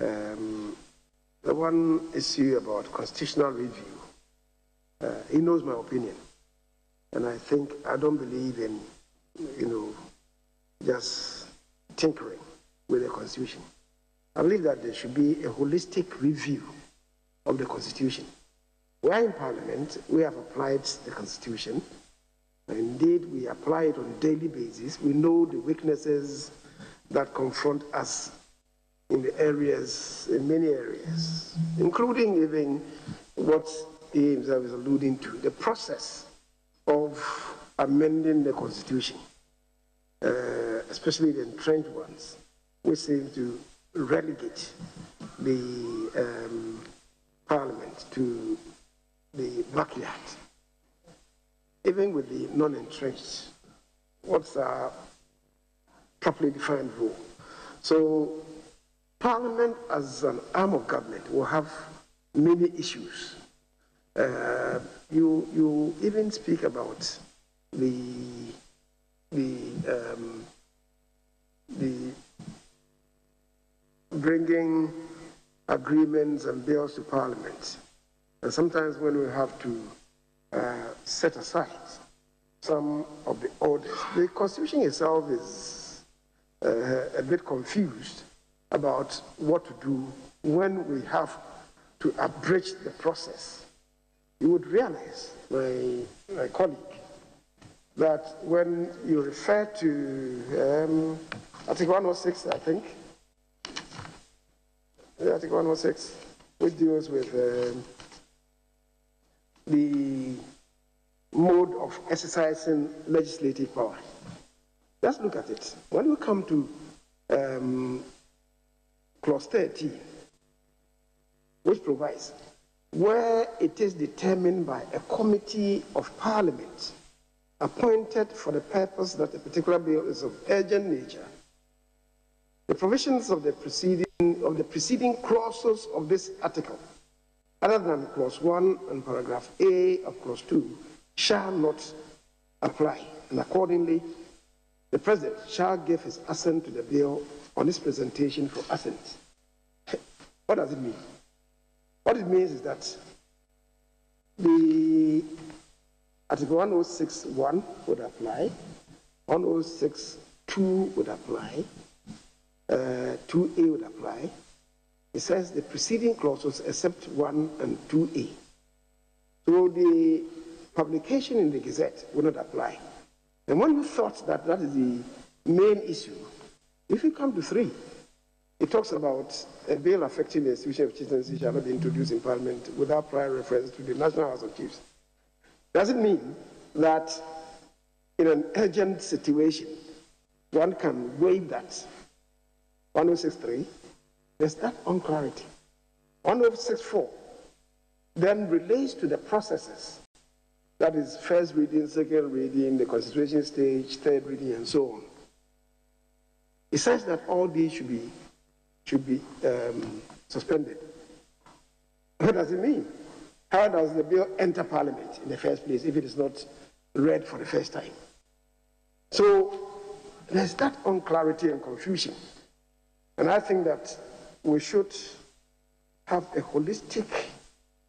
Um, the one issue about constitutional review, uh, he knows my opinion. And I think I don't believe in, you know, just tinkering with the Constitution. I believe that there should be a holistic review of the Constitution. We are in Parliament, we have applied the Constitution. Indeed, we apply it on a daily basis. We know the weaknesses that confront us in the areas, in many areas, including even what he himself is alluding to, the process of amending the Constitution, uh, especially the entrenched ones, which seem to relegate the um, Parliament to the backyard. Even with the non-entrenched, what's a properly defined role? So Parliament as an arm of government will have many issues. Uh, you, you even speak about the, the, um, the bringing agreements and bills to Parliament. And sometimes when we have to uh, set aside some of the orders, the Constitution itself is uh, a bit confused about what to do when we have to abridge the process. You would realize, my, my colleague, that when you refer to um, Article 106, I think, Article 106, which deals with um, the mode of exercising legislative power. Let's look at it. When we come to um, clause 13, which provides where it is determined by a committee of parliament appointed for the purpose that a particular bill is of urgent nature, the provisions of the preceding of the preceding clauses of this article, other than clause 1 and paragraph A of clause 2, shall not apply, and accordingly, the President shall give his assent to the bill on its presentation for assent. what does it mean? What it means is that the Article 106.1 would apply, 106.2 would apply, uh, 2A would apply. It says the preceding clauses except 1 and 2A. So the publication in the Gazette would not apply. And when you thought that that is the main issue, if you come to 3, it talks about a bill affecting the institution of chieftaincy shall not be introduced in Parliament without prior reference to the National House of Chiefs. Does it mean that in an urgent situation, one can waive that 1063, there's that unclarity. 1064 then relates to the processes. That is first reading, second reading, the constitution stage, third reading, and so on. It says that all these should be should be um, suspended. What does it mean? How does the bill enter Parliament in the first place if it is not read for the first time? So there's that unclarity and confusion. And I think that we should have a holistic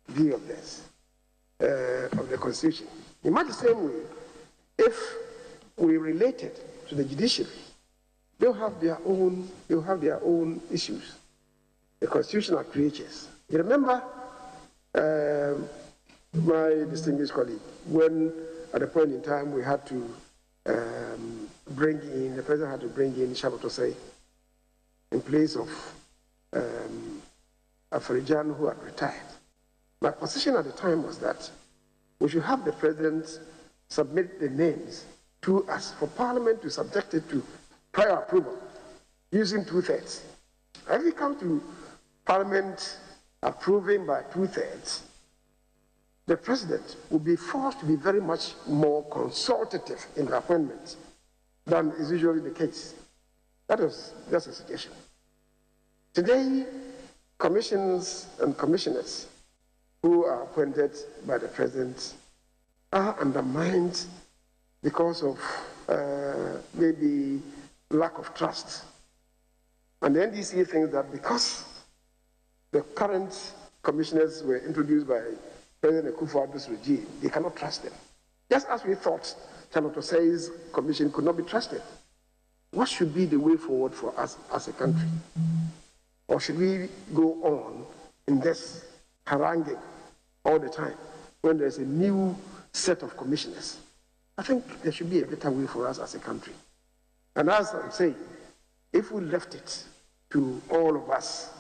view of this, uh, of the Constitution. In much the same way, if we relate it to the judiciary, they'll have their own, they'll have their own issues. The constitutional creatures. You remember uh, my distinguished colleague, when at a point in time we had to um, bring in, the president had to bring in Charlotte Osei in place of um, who had retired. My position at the time was that we should have the president submit the names to us for Parliament to subject it to prior approval using two thirds. If we come to Parliament approving by two thirds, the president will be forced to be very much more consultative in the appointment than is usually the case. That is just a suggestion. Today, commissions and commissioners who are appointed by the president are undermined because of uh, maybe lack of trust. And the NDC thinks that because the current commissioners were introduced by President Akufo-Addo's regime, they cannot trust them. Just as we thought Charlotte Osei's commission could not be trusted. What should be the way forward for us as a country? Or should we go on in this haranguing all the time when there's a new set of commissioners? I think there should be a better way for us as a country. And as I'm saying, if we left it to all of us,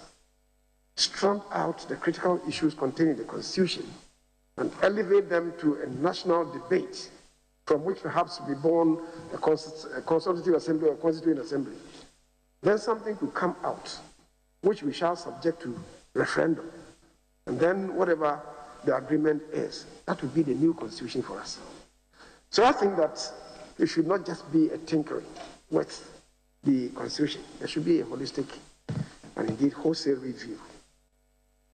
strand out the critical issues contained in the Constitution and elevate them to a national debate from which perhaps be born a, a consultative assembly or constituent assembly, then something could come out which we shall subject to referendum. And then whatever the agreement is, that will be the new constitution for us. So I think that it should not just be a tinkering with the constitution. There should be a holistic and indeed wholesale review